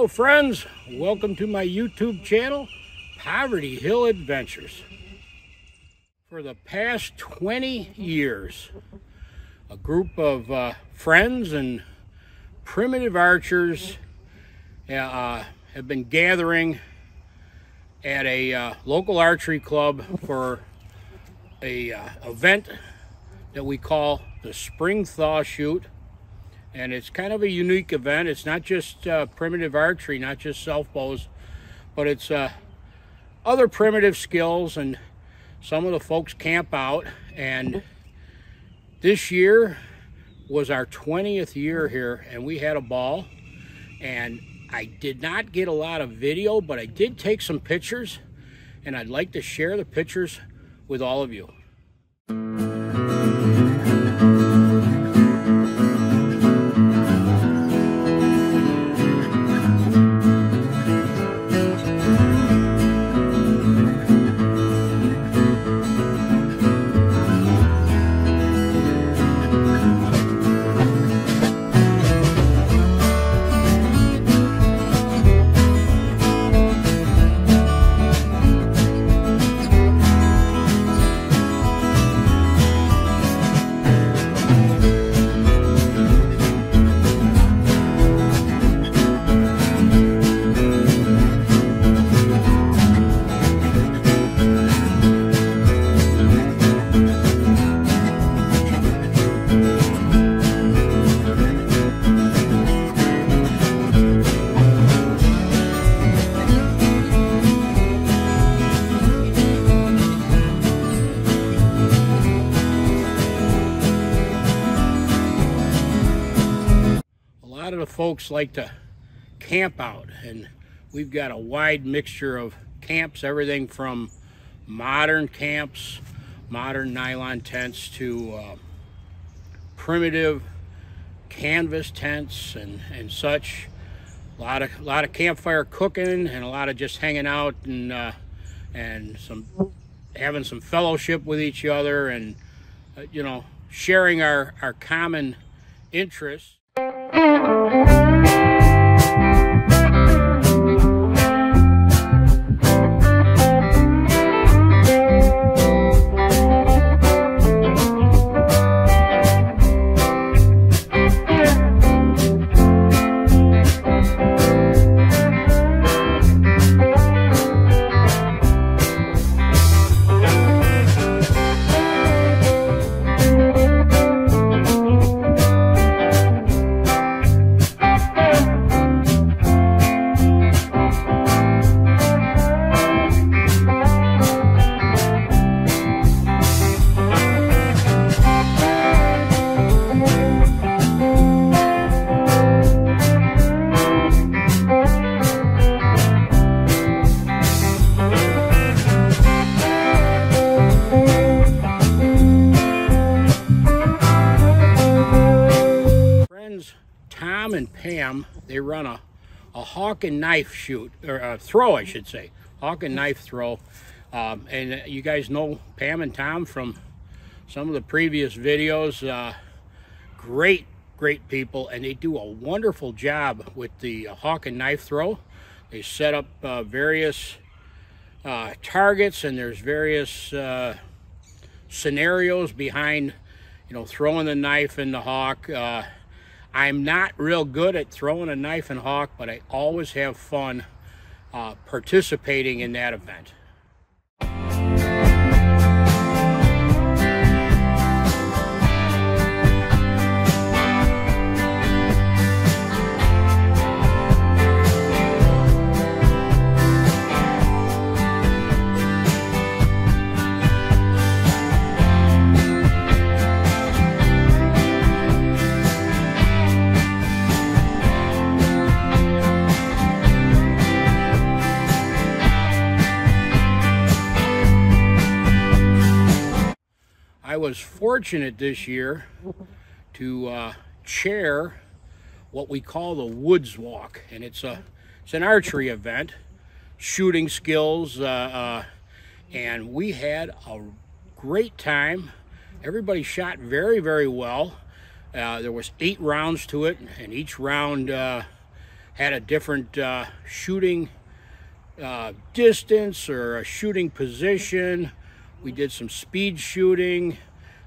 Hello friends, welcome to my YouTube channel, Poverty Hill Adventures. For the past 20 years, a group of uh, friends and primitive archers uh, have been gathering at a uh, local archery club for a uh, event that we call the Spring Thaw Shoot and it's kind of a unique event. It's not just uh, primitive archery, not just self bows, but it's uh, other primitive skills. And some of the folks camp out. And this year was our 20th year here, and we had a ball. And I did not get a lot of video, but I did take some pictures, and I'd like to share the pictures with all of you. Lot of the folks like to camp out and we've got a wide mixture of camps, everything from modern camps, modern nylon tents to uh, primitive canvas tents and, and such. A lot of a lot of campfire cooking and a lot of just hanging out and uh, and some having some fellowship with each other and uh, you know sharing our our common interests. They run a, a hawk and knife shoot, or a throw, I should say. Hawk and knife throw. Um, and you guys know Pam and Tom from some of the previous videos. Uh, great, great people, and they do a wonderful job with the uh, hawk and knife throw. They set up uh, various uh, targets, and there's various uh, scenarios behind, you know, throwing the knife and the hawk. I'm not real good at throwing a knife and hawk, but I always have fun uh, participating in that event. Was fortunate this year to uh, chair what we call the Woods Walk, and it's a it's an archery event, shooting skills, uh, uh, and we had a great time. Everybody shot very very well. Uh, there was eight rounds to it, and each round uh, had a different uh, shooting distance or a shooting position. We did some speed shooting.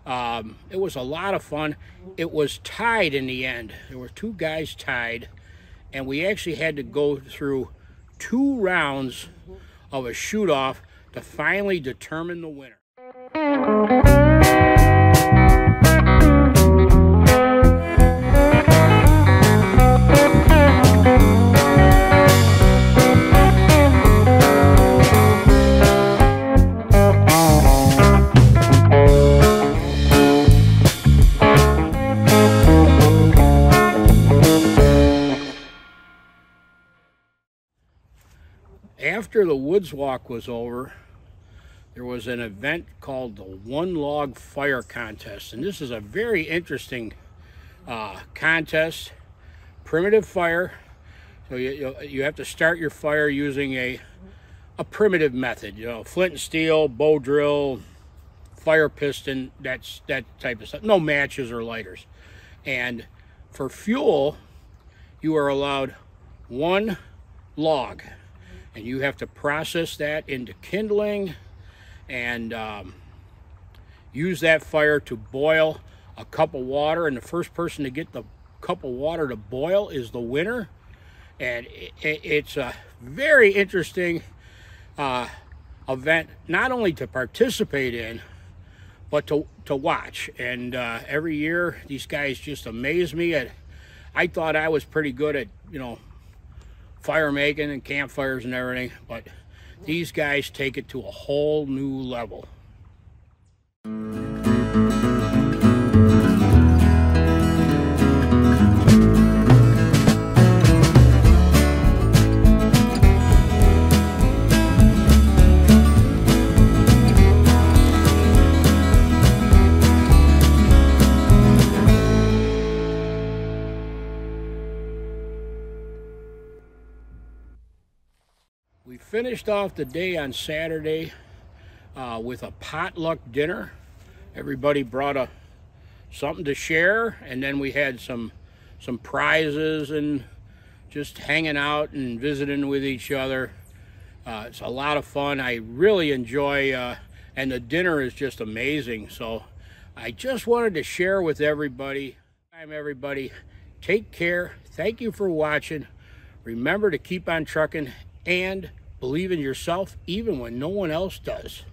Um, it was a lot of fun. It was tied in the end. There were two guys tied, and we actually had to go through two rounds of a shoot-off to finally determine the winner. After the woods walk was over, there was an event called the One Log Fire Contest. And this is a very interesting uh, contest. Primitive fire. So you, you have to start your fire using a, a primitive method. You know, flint and steel, bow drill, fire piston, that's that type of stuff. No matches or lighters. And for fuel, you are allowed one log and you have to process that into kindling and um, use that fire to boil a cup of water. And the first person to get the cup of water to boil is the winner. And it, it's a very interesting uh, event not only to participate in but to, to watch. And uh, every year these guys just amaze me. At, I thought I was pretty good at you know fire making and campfires and everything, but these guys take it to a whole new level. Finished off the day on Saturday uh, with a potluck dinner. Everybody brought a something to share, and then we had some some prizes and just hanging out and visiting with each other. Uh, it's a lot of fun. I really enjoy, uh, and the dinner is just amazing. So I just wanted to share with everybody. Time, everybody. Take care. Thank you for watching. Remember to keep on trucking and believe in yourself even when no one else does.